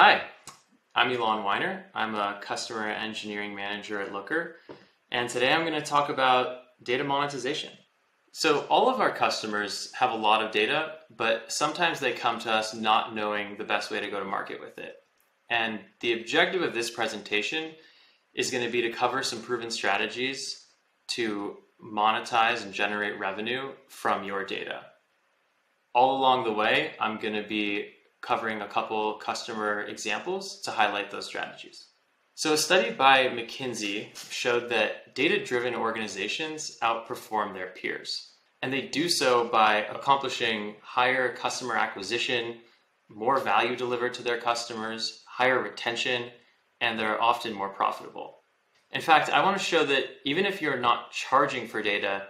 Hi, I'm Elon Weiner. I'm a customer engineering manager at Looker, and today I'm going to talk about data monetization. So, all of our customers have a lot of data, but sometimes they come to us not knowing the best way to go to market with it. And the objective of this presentation is going to be to cover some proven strategies to monetize and generate revenue from your data. All along the way, I'm going to be covering a couple customer examples to highlight those strategies. So, a study by McKinsey showed that data driven organizations outperform their peers. And they do so by accomplishing higher customer acquisition, more value delivered to their customers, higher retention, and they're often more profitable. In fact, I want to show that even if you're not charging for data,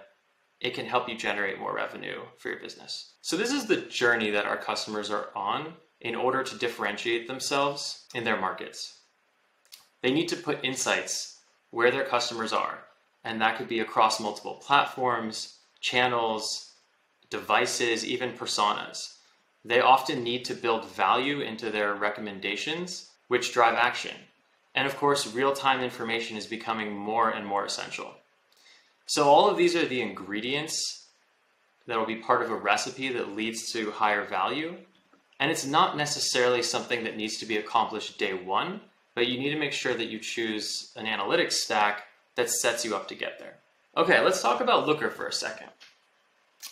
it can help you generate more revenue for your business. So, this is the journey that our customers are on in order to differentiate themselves in their markets. They need to put insights where their customers are, and that could be across multiple platforms, channels, devices, even personas. They often need to build value into their recommendations, which drive action. And of course, real time information is becoming more and more essential. So, all of these are the ingredients that will be part of a recipe that leads to higher value. And it's not necessarily something that needs to be accomplished day one, but you need to make sure that you choose an analytics stack that sets you up to get there. Okay, let's talk about Looker for a second.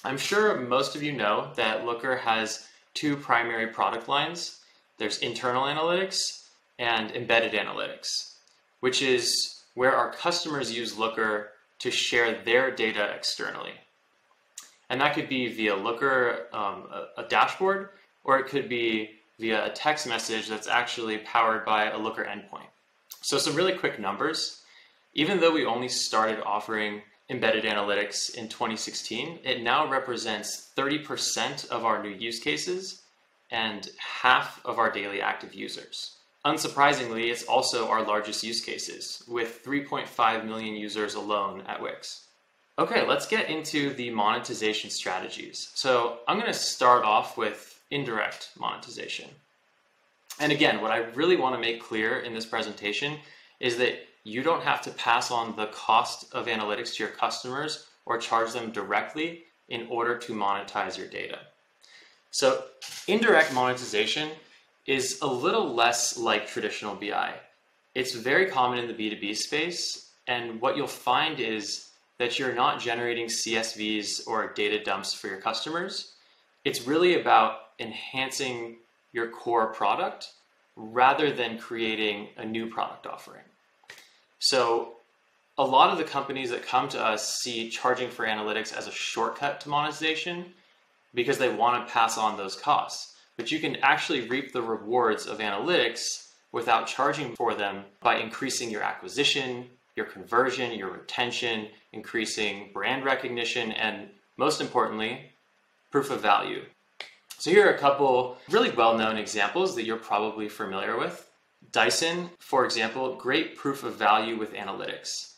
I'm sure most of you know that Looker has two primary product lines there's internal analytics and embedded analytics, which is where our customers use Looker to share their data externally. And that could be via Looker, um, a, a, dashboard, or it could be via a text message that's actually powered by a Looker endpoint. So, some really quick numbers. Even though we only started offering embedded analytics in 2016, it now represents 30% of our new use cases and half of our daily active users. Unsurprisingly, it's also our largest use cases, with 3.5 million users alone at Wix. Okay, let's get into the monetization strategies. So I'm going to start off with indirect monetization. And again, what I really want to make clear in this presentation is that you don't have to pass on the cost of analytics to your customers or charge them directly in order to monetize your data. So indirect monetization is a little less like traditional BI. It's very common in the B2B space, and what you'll find is that you're not generating CSVs or data dumps for your customers. It's really about enhancing your core product rather than creating a new product offering. So, a lot of the companies that come to us see charging for analytics as a shortcut to monetization because they want to pass on those costs but you can actually reap the rewards of analytics without charging for them by increasing your acquisition, your conversion, your retention, increasing brand recognition, and most importantly, proof of value. So, here are a couple really well known examples that you're probably familiar with. Dyson, for example, great proof of value with analytics.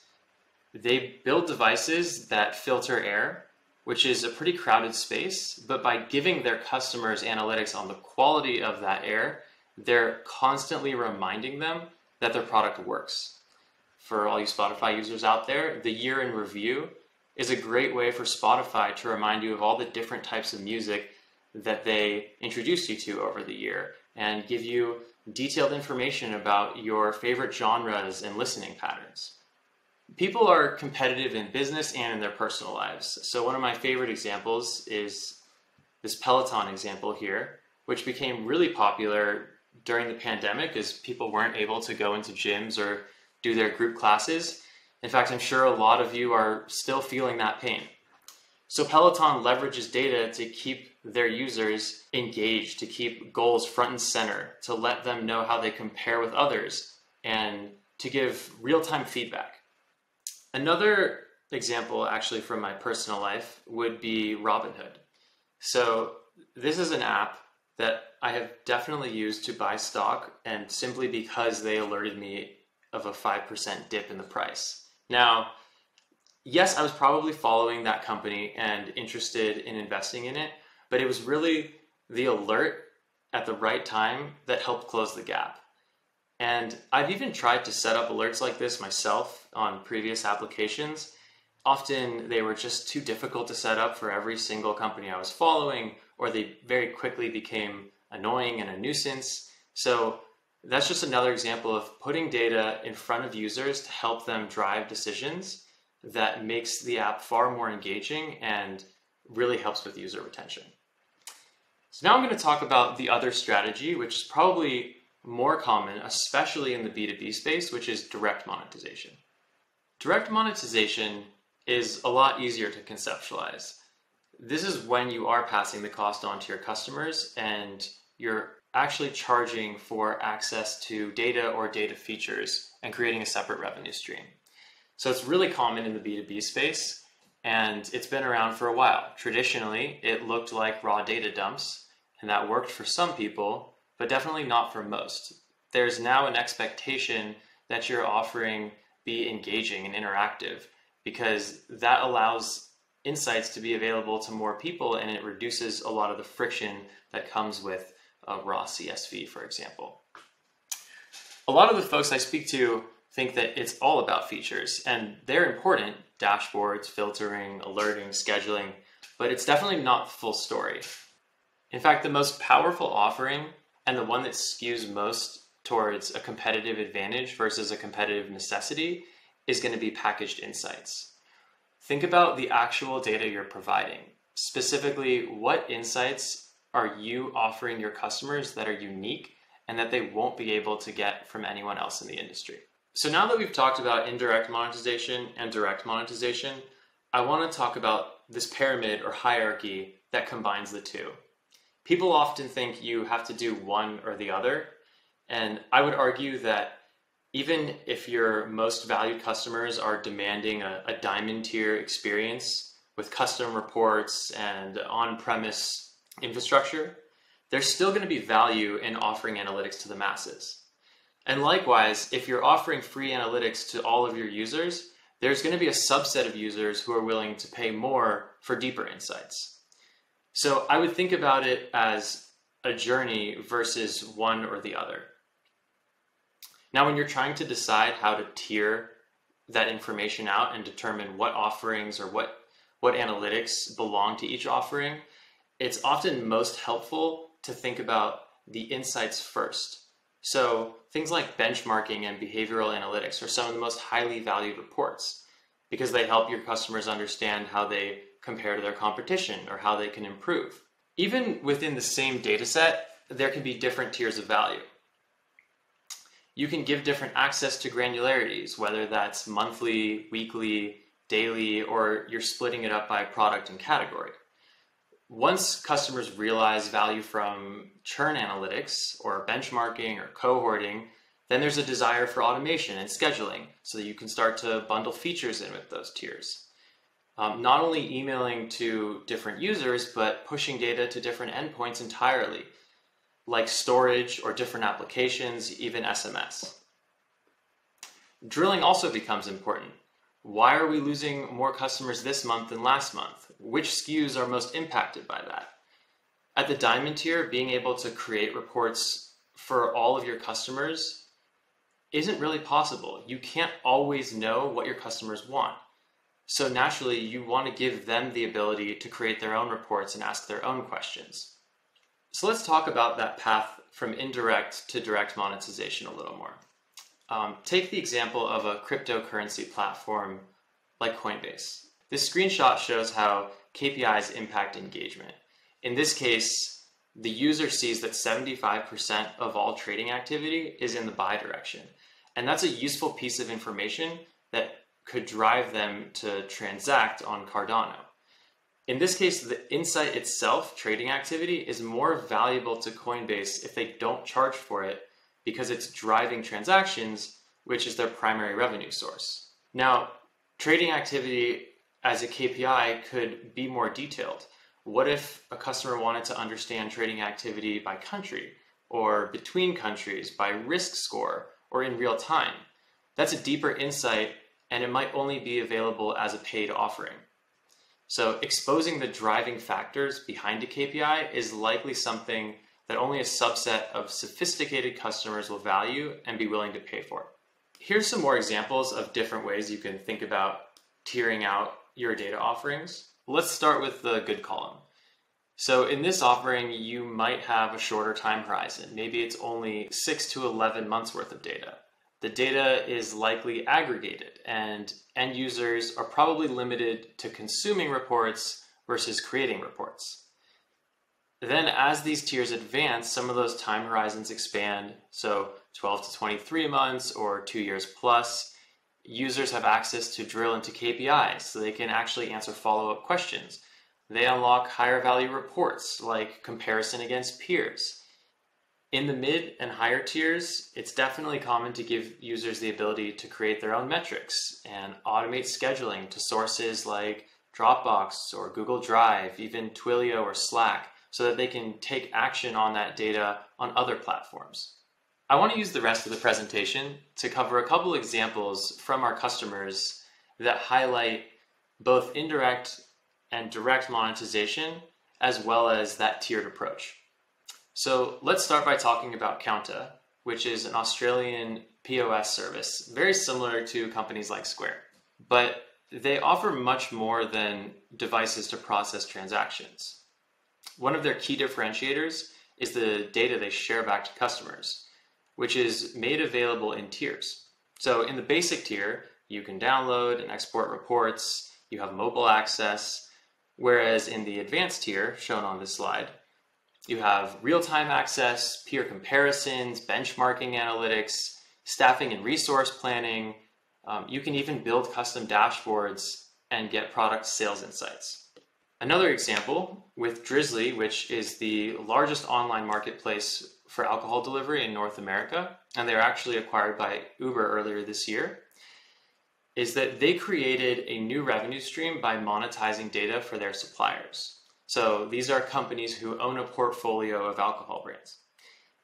They build devices that filter air which is a pretty crowded space, but by giving their customers analytics on the quality of that air, they're constantly reminding them that their product works. For all you Spotify users out there, the year in review is a great way for Spotify to remind you of all the different types of music that they introduced you to over the year and give you detailed information about your favorite genres and listening patterns people are competitive in business and in their personal lives. So one of my favorite examples is this Peloton example here, which became really popular during the pandemic as people weren't able to go into gyms or do their group classes. In fact, I'm sure a lot of you are still feeling that pain. So Peloton leverages data to keep their users engaged, to keep goals front and center, to let them know how they compare with others, and to give real time feedback. Another example, actually, from my personal life would be Robinhood. So, this is an app that I have definitely used to buy stock, and simply because they alerted me of a 5% dip in the price. Now, yes, I was probably following that company and interested in investing in it, but it was really the alert at the right time that helped close the gap. And I've even tried to set up alerts like this myself on previous applications. Often they were just too difficult to set up for every single company I was following, or they very quickly became annoying and a nuisance. So that's just another example of putting data in front of users to help them drive decisions that makes the app far more engaging and really helps with user retention. So now I'm going to talk about the other strategy, which is probably more common, especially in the B2B space, which is direct monetization. Direct monetization is a lot easier to conceptualize. This is when you are passing the cost on to your customers and you're actually charging for access to data or data features and creating a separate revenue stream. So it's really common in the B2B space and it's been around for a while. Traditionally, it looked like raw data dumps and that worked for some people, but definitely not for most. There's now an expectation that your offering be engaging and interactive because that allows insights to be available to more people and it reduces a lot of the friction that comes with a raw CSV, for example. A lot of the folks I speak to think that it's all about features and they're important dashboards, filtering, alerting, scheduling but it's definitely not the full story. In fact, the most powerful offering and the one that skews most towards a competitive advantage versus a competitive necessity is going to be packaged insights. Think about the actual data you're providing. Specifically, what insights are you offering your customers that are unique and that they won't be able to get from anyone else in the industry? So, now that we've talked about indirect monetization and direct monetization, I want to talk about this pyramid or hierarchy that combines the two people often think you have to do one or the other. And I would argue that even if your most valued customers are demanding a, a diamond tier experience with custom reports and on premise infrastructure, there's still going to be value in offering analytics to the masses. And likewise, if you're offering free analytics to all of your users, there's going to be a subset of users who are willing to pay more for deeper insights. So I would think about it as a journey versus one or the other. Now, when you're trying to decide how to tier that information out and determine what offerings or what, what analytics belong to each offering, it's often most helpful to think about the insights first. So, things like benchmarking and behavioral analytics are some of the most highly valued reports because they help your customers understand how they compare to their competition or how they can improve. Even within the same data set, there can be different tiers of value. You can give different access to granularities, whether that's monthly, weekly, daily, or you're splitting it up by product and category. Once customers realize value from churn analytics or benchmarking or cohorting, then there's a desire for automation and scheduling so that you can start to bundle features in with those tiers um, not only emailing to different users, but pushing data to different endpoints entirely, like storage or different applications, even SMS. Drilling also becomes important. Why are we losing more customers this month than last month? Which SKUs are most impacted by that? At the diamond tier, being able to create reports for all of your customers isn't really possible. You can't always know what your customers want. So naturally, you want to give them the ability to create their own reports and ask their own questions. So let's talk about that path from indirect to direct monetization a little more. Um, take the example of a cryptocurrency platform like Coinbase. This screenshot shows how KPIs impact engagement. In this case, the user sees that 75% of all trading activity is in the buy direction. And that's a useful piece of information that could drive them to transact on Cardano. In this case, the insight itself, trading activity, is more valuable to Coinbase if they don't charge for it because it's driving transactions, which is their primary revenue source. Now, trading activity as a KPI could be more detailed. What if a customer wanted to understand trading activity by country or between countries, by risk score, or in real time? That's a deeper insight and it might only be available as a paid offering. So exposing the driving factors behind a KPI is likely something that only a subset of sophisticated customers will value and be willing to pay for. Here's some more examples of different ways you can think about tiering out your data offerings. Let's start with the good column. So in this offering, you might have a shorter time horizon. Maybe it's only six to 11 months worth of data. The data is likely aggregated and end users are probably limited to consuming reports versus creating reports. Then as these tiers advance, some of those time horizons expand. So 12 to 23 months or two years plus, users have access to drill into KPIs so they can actually answer follow-up questions. They unlock higher value reports like comparison against peers. In the mid and higher tiers, it's definitely common to give users the ability to create their own metrics and automate scheduling to sources like Dropbox or Google Drive, even Twilio or Slack so that they can take action on that data on other platforms. I want to use the rest of the presentation to cover a couple examples from our customers that highlight both indirect and direct monetization as well as that tiered approach. So let's start by talking about Kounta, which is an Australian POS service, very similar to companies like Square. But they offer much more than devices to process transactions. One of their key differentiators is the data they share back to customers, which is made available in tiers. So in the basic tier, you can download and export reports, you have mobile access, whereas in the advanced tier, shown on this slide, you have real-time access, peer comparisons, benchmarking analytics, staffing and resource planning. Um, you can even build custom dashboards and get product sales insights. Another example with Drizly, which is the largest online marketplace for alcohol delivery in North America, and they were actually acquired by Uber earlier this year, is that they created a new revenue stream by monetizing data for their suppliers. So these are companies who own a portfolio of alcohol brands.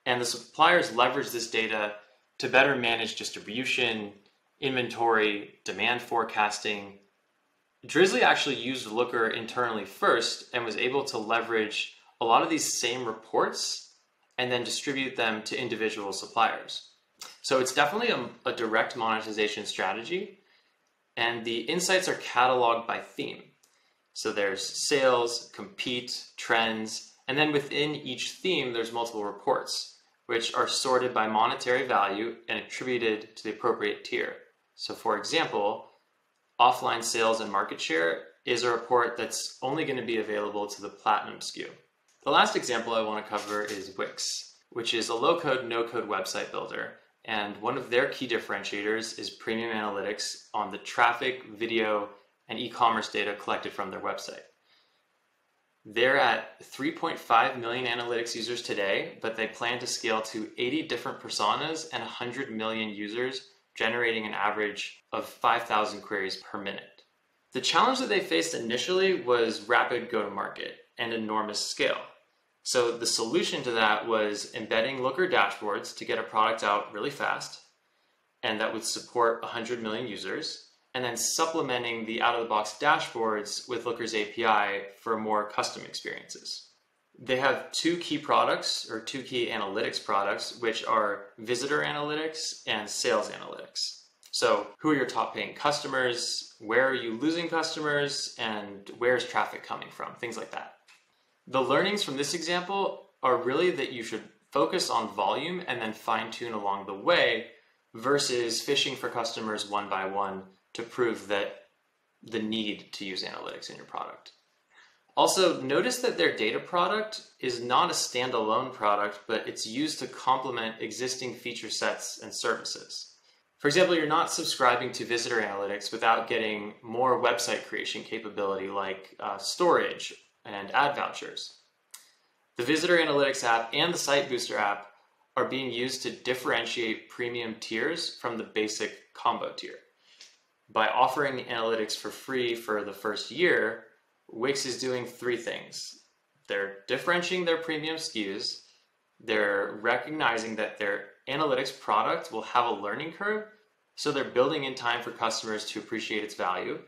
And the suppliers leverage this data to better manage distribution, inventory, demand forecasting, Drizly actually used Looker internally first and was able to leverage a lot of these same reports and then distribute them to individual suppliers. So it's definitely a, a direct monetization strategy, and the insights are cataloged by theme. So there's sales, compete, trends, and then within each theme, there's multiple reports, which are sorted by monetary value and attributed to the appropriate tier. So for example, offline sales and market share is a report that's only going to be available to the Platinum SKU. The last example I want to cover is Wix, which is a low-code, no-code website builder. And one of their key differentiators is premium analytics on the traffic, video, and e-commerce data collected from their website. They're at 3.5 million analytics users today, but they plan to scale to 80 different personas and 100 million users generating an average of 5,000 queries per minute. The challenge that they faced initially was rapid go to market and enormous scale. So the solution to that was embedding Looker dashboards to get a product out really fast, and that would support 100 million users, and then supplementing the out of the box dashboards with Looker's API for more custom experiences. They have two key products or two key analytics products, which are visitor analytics and sales analytics. So, who are your top paying customers? Where are you losing customers? And where is traffic coming from? Things like that. The learnings from this example are really that you should focus on volume and then fine tune along the way versus fishing for customers one by one to prove that the need to use analytics in your product. Also, notice that their data product is not a standalone product, but it's used to complement existing feature sets and services. For example, you're not subscribing to Visitor Analytics without getting more website creation capability like uh, storage and ad vouchers. The Visitor Analytics app and the Site Booster app are being used to differentiate premium tiers from the basic combo tier. By offering analytics for free for the first year, Wix is doing three things. They're differentiating their premium SKUs, they're recognizing that their analytics product will have a learning curve, so they're building in time for customers to appreciate its value.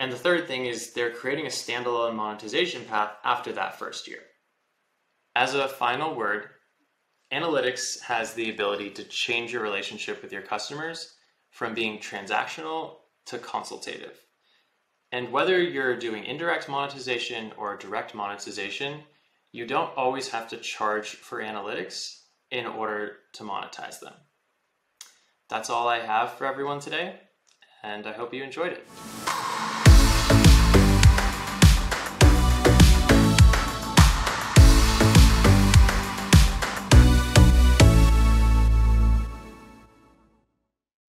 And the third thing is they're creating a standalone monetization path after that first year. As a final word, analytics has the ability to change your relationship with your customers from being transactional to consultative. And whether you're doing indirect monetization or direct monetization, you don't always have to charge for analytics in order to monetize them. That's all I have for everyone today, and I hope you enjoyed it.